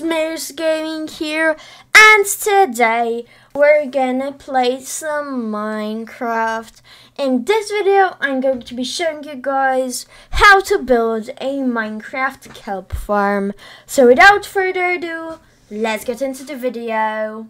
Moose Gaming here, and today we're gonna play some Minecraft. In this video, I'm going to be showing you guys how to build a Minecraft kelp farm. So without further ado, let's get into the video.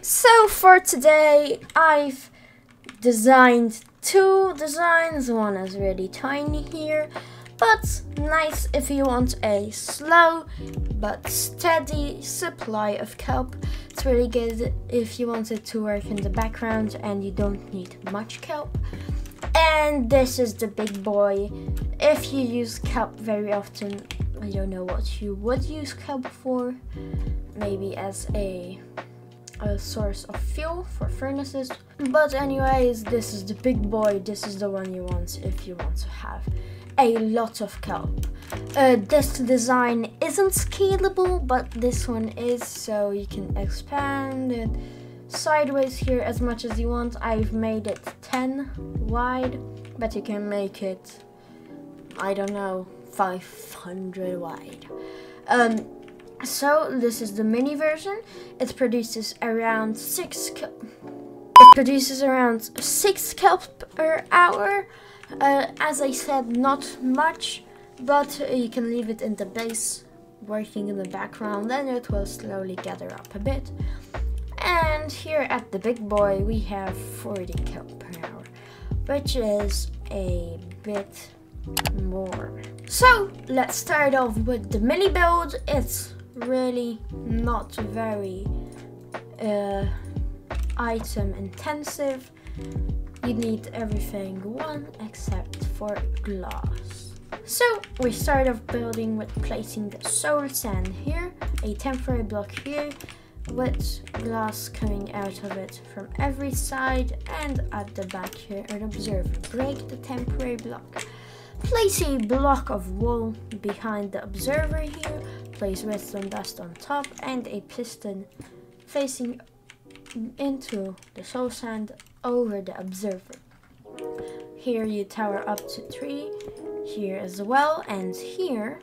So for today, I've designed two designs. One is really tiny here, but nice if you want a slow but steady supply of kelp. It's really good if you want it to work in the background and you don't need much kelp. And this is the big boy. If you use kelp very often, I don't know what you would use kelp for. Maybe as a a source of fuel for furnaces. But anyways, this is the big boy. This is the one you want if you want to have a lot of kelp. Uh, this design isn't scalable, but this one is, so you can expand it sideways here as much as you want. I've made it 10 wide, but you can make it, I don't know, 500 wide. Um, so this is the mini version. It produces around six. It produces around six kelp per hour. Uh, as I said, not much, but uh, you can leave it in the base, working in the background, and it will slowly gather up a bit. And here at the big boy, we have 40 kelp per hour, which is a bit more. So let's start off with the mini build. It's really not very uh, item intensive. You need everything one except for glass. So we start off building with placing the soul sand here, a temporary block here with glass coming out of it from every side and at the back here an observer. Break the temporary block. Place a block of wool behind the observer here place redstone dust on top and a piston facing into the soul sand over the observer. Here you tower up to three, here as well, and here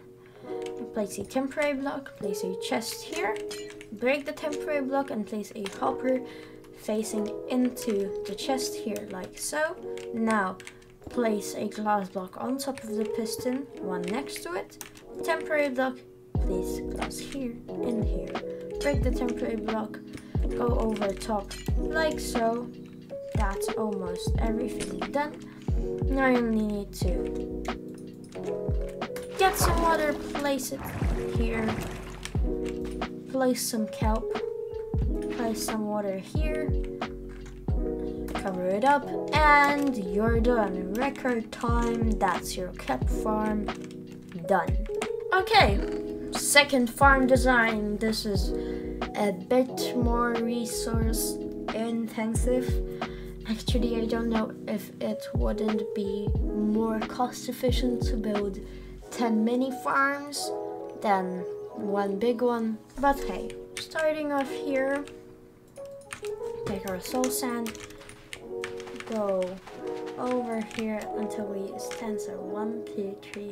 place a temporary block, place a chest here, break the temporary block and place a hopper facing into the chest here like so. Now place a glass block on top of the piston, one next to it, temporary block this glass here and here. Break the temporary block, go over top like so. That's almost everything done. Now you only need to get some water, place it here, place some kelp, place some water here, cover it up, and you're done. Record time, that's your kelp farm done. Okay, second farm design. This is a bit more resource intensive. Actually, I don't know if it wouldn't be more cost efficient to build 10 mini farms than one big one. But hey, starting off here, take our soul sand, go over here until we so 1, 2, 3,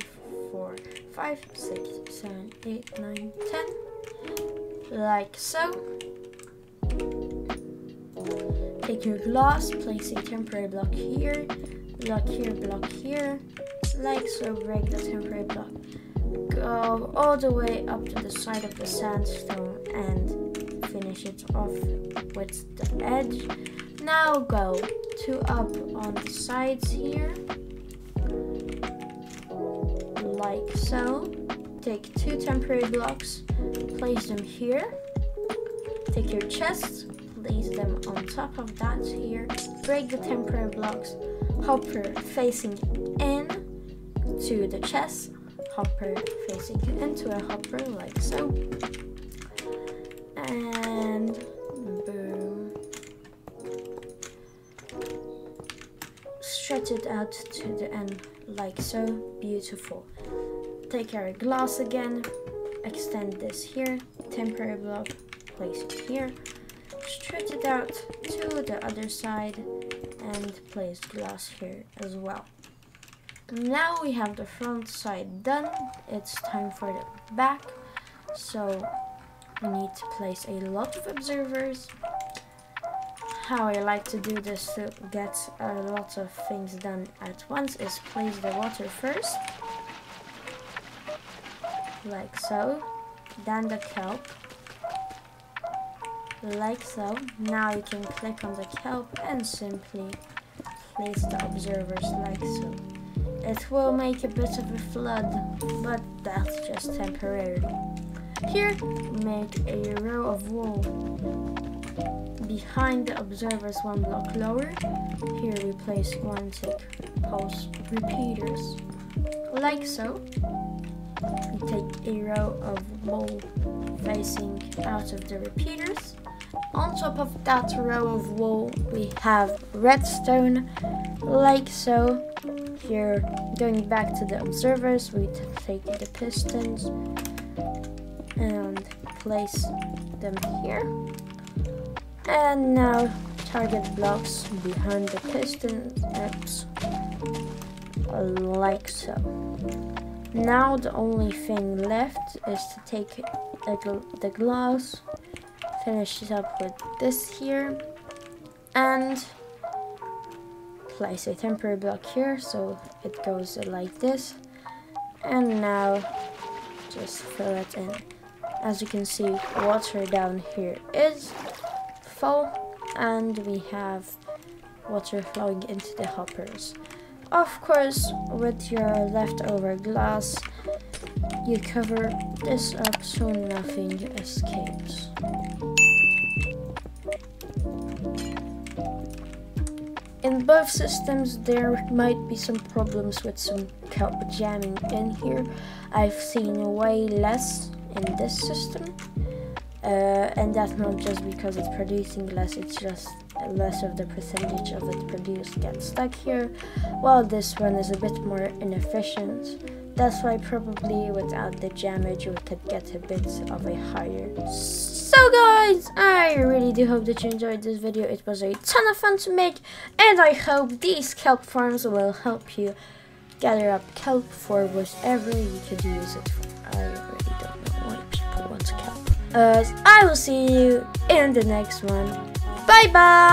4, 5, 6, 7, 8, 9, 10. Like so. Take your glass, place a temporary block here, block here, block here. Like so, break the temporary block. Go all the way up to the side of the sandstone and finish it off with the edge. Now go two up on the sides here like so. Take two temporary blocks, place them here. Take your chest, place them on top of that here. Break the temporary blocks, hopper facing in to the chest, hopper facing into a hopper like so. And Stretch it out to the end like so. Beautiful take our glass again extend this here, temporary block, place it here, stretch it out to the other side and place glass here as well. Now we have the front side done, it's time for the back. So we need to place a lot of observers. How I like to do this to get a lot of things done at once is place the water first, like so, then the kelp, like so. Now you can click on the kelp and simply place the observers like so. It will make a bit of a flood, but that's just temporary. Here, make a row of wool behind the observers one block lower. Here we place one tick pulse repeaters, like so. We take a row of wool facing out of the repeaters. On top of that row of wool, we have redstone, like so. Here, going back to the observers, we take the pistons and place them here. And now target blocks behind the piston like so. Now the only thing left is to take the, the glass, finish it up with this here, and place a temporary block here so it goes like this. And now just fill it in. As you can see, water down here is full and we have water flowing into the hoppers. Of course, with your leftover glass, you cover this up so nothing escapes. In both systems, there might be some problems with some kelp jamming in here. I've seen way less in this system. Uh, and that's not just because it's producing less, it's just less of the percentage of it produced gets stuck here, while this one is a bit more inefficient. That's why probably without the damage you could get a bit of a higher. So guys, I really do hope that you enjoyed this video. It was a ton of fun to make and I hope these kelp farms will help you gather up kelp for whatever you could use it for. Uh, I will see you in the next one. Bye bye.